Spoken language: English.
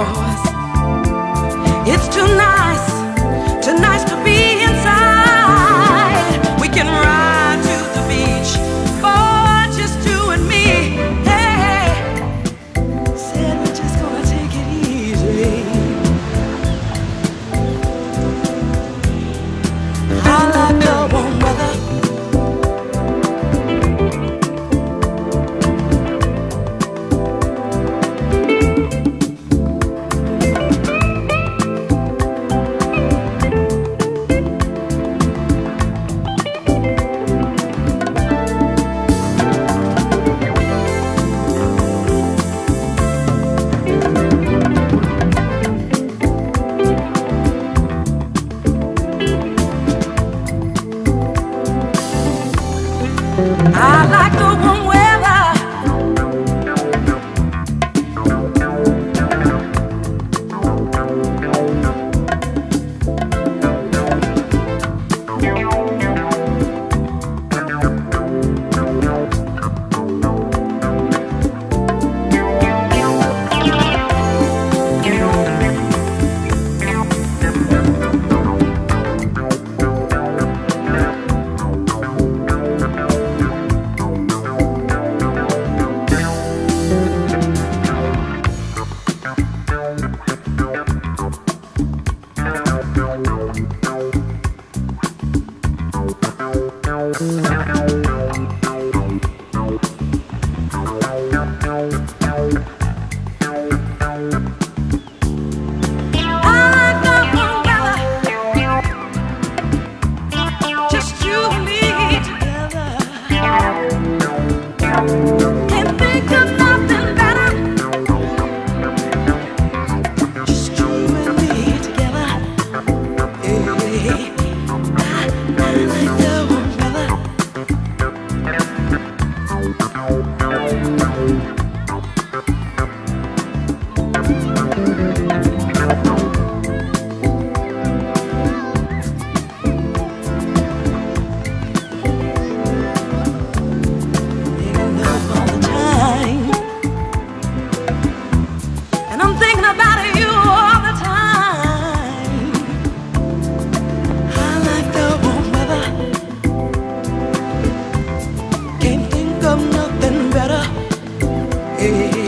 yours. It's tonight. hey, hey.